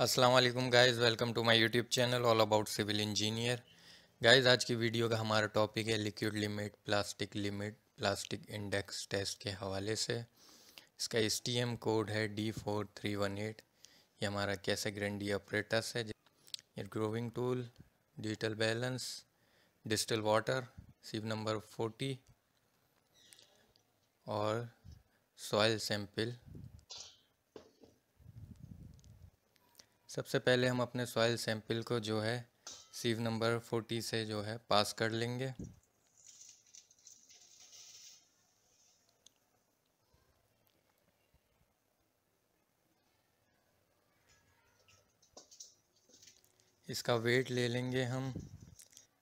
अस्सलाम वालेकुम guys welcome to my YouTube channel all about civil engineer guys आज की वीडियो का हमारा टॉपिक है liquid limit plastic limit plastic index test के हवाले से। इसका एस कोड है D four three one eight ये हमारा कैसे ग्रेंडी ऑपरेटस है? ये grooving tool digital balance digital water sieve number forty और सॉइल सैंपल सबसे पहले हम अपने सॉइल सैंपल को जो है सीव नंबर फोर्टी से जो है पास कर लेंगे। इसका वेट ले लेंगे हम,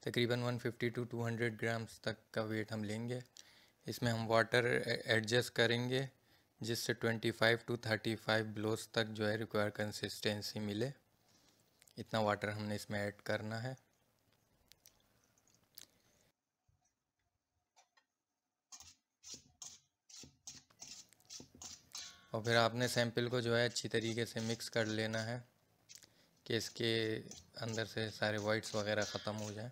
तकरीबन 150 टू 200 ग्राम्स तक का वेट हम लेंगे। इसमें हम वाटर एडजस्ट करेंगे। जिससे 25 टू 35 ब्लोस तक जो है रिक्वायर कंसिस्टेंसी मिले। इतना वाटर हमने इसमें ऐड करना है। और फिर आपने सैंपल को जो है अच्छी तरीके से मिक्स कर लेना है कि इसके अंदर से सारे वाइट्स वगैरह ख़त्म हो जाएँ।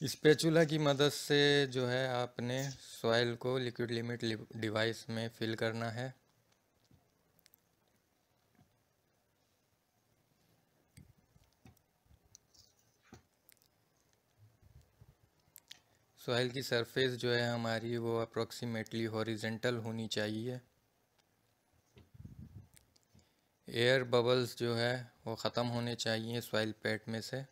स्पेचुला की मदद से जो है आपने सॉइल को लिक्विड लिमिट डिवाइस में फिल करना है। सॉइल की सरफेस जो है हमारी वो अप्रोक्सीमेटली हॉरिजेंटल होनी चाहिए। एयर बबल्स जो है वो ख़त्म होने चाहिए सॉइल पैट में से।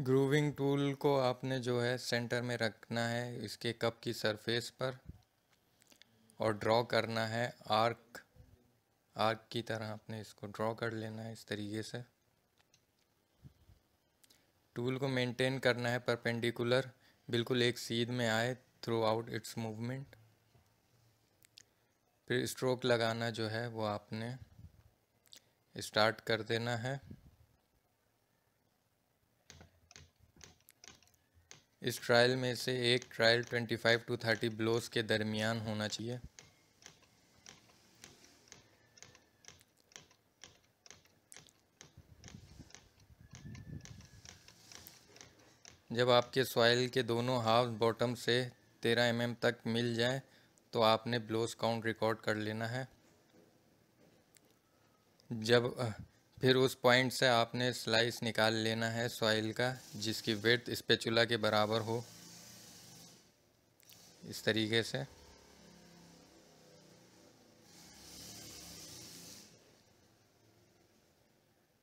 ग्रूविंग टूल को आपने जो है सेंटर में रखना है इसके कप की सरफेस पर और ड्रॉ करना है आर्क आर्क की तरह आपने इसको ड्रॉ कर लेना है इस तरीके से। टूल को मेंटेन करना है परपेंडिकुलर, बिल्कुल एक सीध में आए थ्रू आउट इट्स मूवमेंट फिर स्ट्रोक लगाना जो है वो आपने स्टार्ट कर देना है। इस ट्रायल में से एक ट्रायल 25 टू 30 ब्लोस के दरमियान होना चाहिए। जब आपके सॉइल के दोनों हाफ़ बॉटम से 13 एम mm तक मिल जाए तो आपने ब्लोस काउंट रिकॉर्ड कर लेना है। जब फिर उस पॉइंट से आपने स्लाइस निकाल लेना है सॉइल का, जिसकी वेथ स्पेचुला के बराबर हो। इस तरीके से।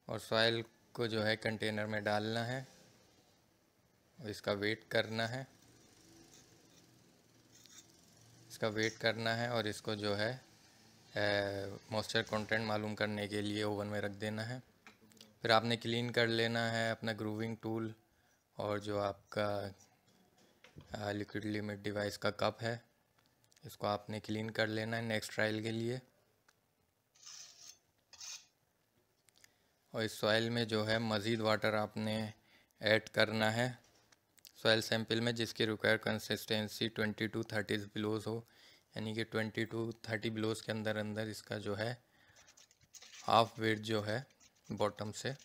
और सॉइल को जो है कंटेनर में डालना है। और इसका वेट करना है। इसका वेट करना है और इसको जो है मॉइस्चर कंटेंट मालूम करने के लिए ओवन में रख देना है। फिर आपने क्लीन कर लेना है अपना ग्रूविंग टूल और जो आपका लिक्विड लिमिट डिवाइस का कप है, इसको आपने क्लीन कर लेना है नेक्स्ट ट्रायल के लिए। और इस सॉइल में जो है मज़ीद वाटर आपने ऐड करना है। सॉइल सैंपल में जिसकी require consistency twenty to thirty blows हो यानी कि ट्वेंटी टू थर्टी ब्लोज के अंदर अंदर इसका जो है, हाफ़ वेट जो है, बॉटम से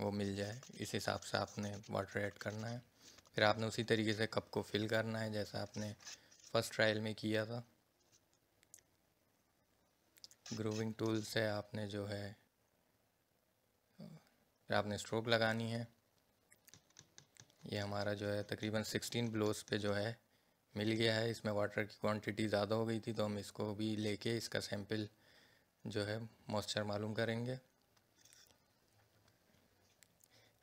वो मिल जाए। इस हिसाब से आपने वाटर ऐड करना है। फिर आपने उसी तरीके से कप को फिल करना है, जैसा आपने फ़र्स्ट ट्रायल में किया था। ग्रूविंग टूल से आपने जो है, फिर आपने स्ट्रोक लगानी है। ये हमारा जो है तकरीबन 16 ब्लोज पे जो है मिल गया है, इसमें वाटर की क्वांटिटी ज़्यादा हो गई थी तो हम इसको भी लेके इसका सैंपल जो है मॉइस्चर मालूम करेंगे।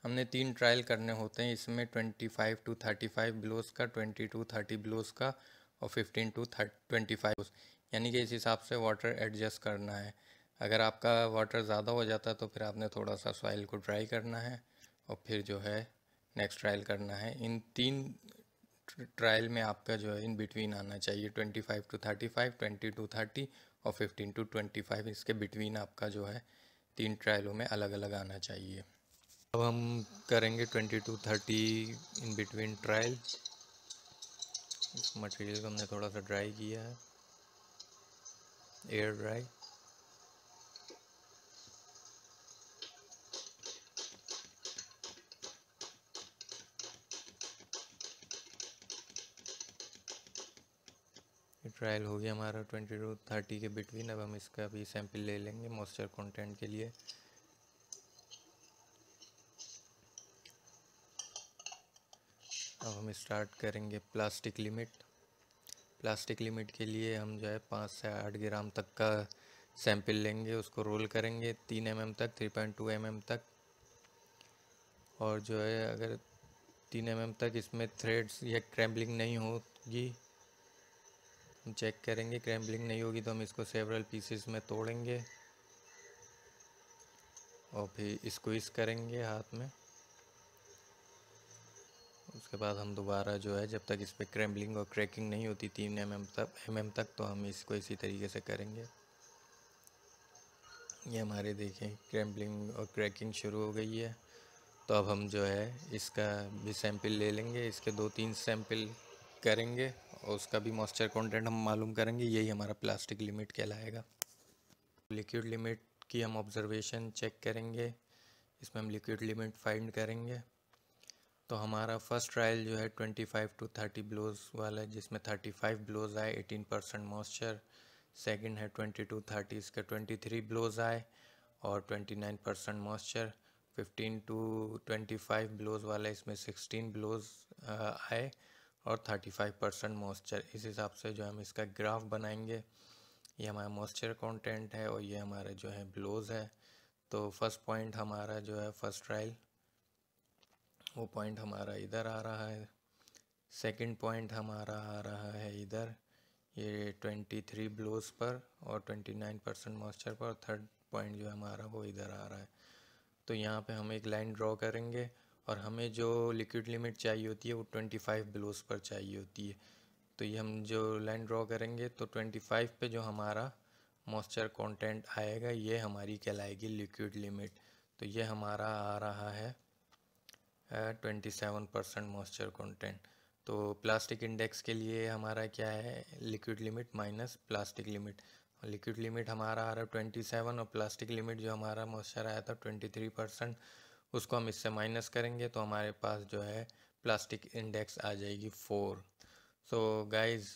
हमने तीन ट्रायल करने होते हैं, इसमें 25 टू 35 ब्लोस का 20 टू 30 ब्लोस का और 15 टू 25 यानी कि इस हिसाब से वाटर एडजस्ट करना है। अगर आपका वाटर ज़्यादा हो जाता है तो फिर आपने थोड़ा सा सॉइल को ड्राई करना है और फिर जो है नेक्स्ट ट्रायल करना है। इन तीन ट्रायल में आपका जो है, इन बिटवीन आना चाहिए। Twenty five to thirty five twenty to thirty और फिफ्टीन टू ट्वेंटी फाइव इसके बिटवीन आपका जो है, तीन ट्रायलों में अलग अलग आना चाहिए। अब हम करेंगे twenty to thirty in between trial इस मटेरियल को हमने थोड़ा सा ड्राई किया है। एयर ड्राई ट्रायल हो गया हमारा ट्वेंटी टू थर्टी के बिटवीन अब हम इसका भी सैंपल ले लेंगे मॉइस्चर कंटेंट के लिए। अब हम स्टार्ट करेंगे प्लास्टिक लिमिट प्लास्टिक लिमिट के लिए हम जो है पाँच से आठ ग्राम तक का सैंपल लेंगे, उसको रोल करेंगे तीन एम mm तक three point two M mm तक। और जो है अगर तीन एम mm तक इसमें थ्रेड्स या क्रैम्बलिंग नहीं होगी चेक करेंगे, क्रैम्बलिंग नहीं होगी तो हम इसको सेवरल पीसेस में तोड़ेंगे और फिर स्क्वीज़ करेंगे हाथ में। उसके बाद हम दोबारा जो है, जब तक इस पर क्रैम्बलिंग और क्रैकिंग नहीं होती तीन एम एम तक एम एम तक तो हम इसको इसी तरीके से करेंगे। ये हमारे देखें क्रैम्बलिंग और क्रैकिंग शुरू हो गई है। तो अब हम जो है, इसका भी सैंपल ले लेंगे, इसके दो तीन सैंपल करेंगे। और उसका भी मॉइस्चर कंटेंट हम मालूम करेंगे, यही हमारा प्लास्टिक लिमिट कहलाएगा। लिक्विड लिमिट की हम ऑब्जर्वेशन चेक करेंगे, इसमें हम लिक्विड लिमिट फाइंड करेंगे। तो हमारा फ़र्स्ट ट्रायल जो है 25 टू 30 ब्लोज वाला, जिसमें 35 ब्लोज आए 18 परसेंट मॉइस्चर सेकेंड है 20 टू 30 इसका 23 ब्लोज आए, और 29 परसेंट मॉइस्चर 15 टू 25 ब्लोज वाला, इसमें 16 ब्लोज आए। और 35 परसेंट मॉइस्चर इस हिसाब से जो हम इसका ग्राफ बनाएँगे। ये हमारा मॉइस्चर कंटेंट है और ये हमारा जो है ब्लोज है। तो फ़र्स्ट पॉइंट हमारा जो है फ़र्स्ट ट्रायल वो पॉइंट हमारा इधर आ रहा है। सेकंड पॉइंट हमारा आ रहा है इधर। ये ट्वेंटी थ्री ब्लोज पर और ट्वेंटी नाइन परसेंट मॉइस्चर पर। थर्ड पॉइंट जो हमारा वो इधर आ रहा है। तो यहाँ पे हम एक लाइन ड्रॉ करेंगे। और हमें जो लिक्विड लिमिट चाहिए होती है वो ट्वेंटी फाइव ब्लोज पर चाहिए होती है। तो ये हम जो लाइन ड्रॉ करेंगे तो ट्वेंटी फाइव पे जो हमारा मॉइस्चर कंटेंट आएगा, ये हमारी कहलाएगी लिक्विड लिमिट तो ये हमारा आ रहा है twenty seven percent moisture content तो प्लास्टिक इंडेक्स के लिए हमारा क्या है? Liquid limit minus plastic limit liquid limit हमारा आ रहा है ट्वेंटी सेवन और प्लास्टिक लिमिट जो हमारा मॉइस्चर आया था ट्वेंटी थ्री परसेंट उसको हम इससे माइनस करेंगे तो हमारे पास जो है प्लास्टिक इंडेक्स आ जाएगी फोर सो गाइज़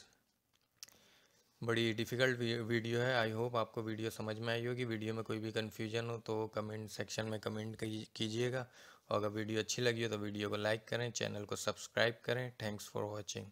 बड़ी डिफ़िकल्ट वीडियो है. आई होप आपको वीडियो समझ में आई होगी. वीडियो में कोई भी कन्फ्यूज़न हो तो कमेंट सेक्शन में कमेंट कीजिएगा. और अगर वीडियो अच्छी लगी हो तो वीडियो को लाइक करें चैनल को सब्सक्राइब करें. Thanks for watching